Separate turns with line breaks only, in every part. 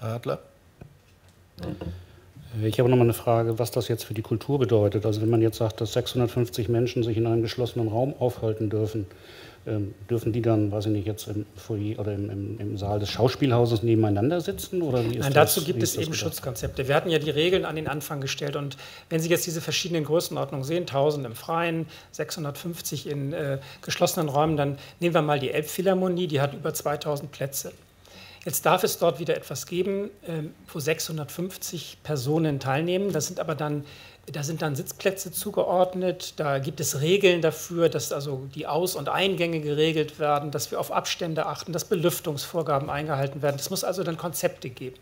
Herr Adler?
Ich habe noch mal eine Frage, was das jetzt für die Kultur bedeutet. Also wenn man jetzt sagt, dass 650 Menschen sich in einem geschlossenen Raum aufhalten dürfen, ähm, dürfen die dann, weiß ich nicht, jetzt im Foyer oder im, im, im Saal des Schauspielhauses nebeneinander sitzen? Oder wie ist
Nein,
das,
dazu gibt es eben? Schutzkonzepte. Wir hatten ja die Regeln an den Anfang gestellt und wenn Sie jetzt diese verschiedenen Größenordnungen sehen, 1000 im Freien, 650 in äh, geschlossenen Räumen, dann nehmen wir mal die Elbphilharmonie, die hat über 2000 Plätze. Jetzt darf es dort wieder etwas geben, ähm, wo 650 Personen teilnehmen. Das sind aber dann, da sind dann Sitzplätze zugeordnet. Da gibt es Regeln dafür, dass also die Aus- und Eingänge geregelt werden, dass wir auf Abstände achten, dass Belüftungsvorgaben eingehalten werden. Es muss also dann Konzepte geben.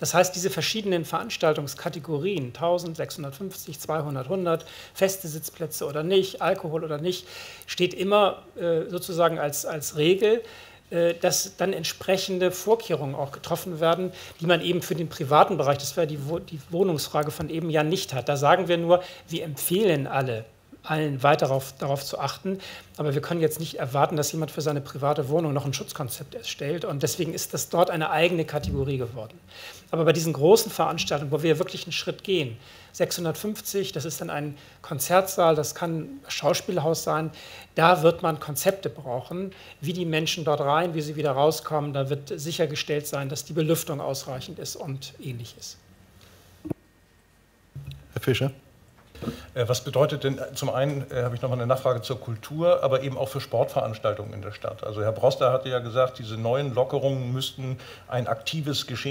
Das heißt, diese verschiedenen Veranstaltungskategorien, 1000, 650, 200, 100, feste Sitzplätze oder nicht, Alkohol oder nicht, steht immer äh, sozusagen als, als Regel dass dann entsprechende Vorkehrungen auch getroffen werden, die man eben für den privaten Bereich, das wäre die, die Wohnungsfrage von eben ja nicht hat. Da sagen wir nur, wir empfehlen alle, allen weiter darauf, darauf zu achten. Aber wir können jetzt nicht erwarten, dass jemand für seine private Wohnung noch ein Schutzkonzept erstellt. Und deswegen ist das dort eine eigene Kategorie geworden. Aber bei diesen großen Veranstaltungen, wo wir wirklich einen Schritt gehen, 650, das ist dann ein Konzertsaal, das kann ein Schauspielhaus sein, da wird man Konzepte brauchen, wie die Menschen dort rein, wie sie wieder rauskommen. Da wird sichergestellt sein, dass die Belüftung ausreichend ist und ähnliches.
Herr Fischer?
Äh, Was bedeutet denn, äh, zum einen äh, habe ich noch mal eine Nachfrage zur Kultur, aber eben auch für Sportveranstaltungen in der Stadt. Also Herr Broster hatte ja gesagt, diese neuen Lockerungen müssten ein aktives Geschehen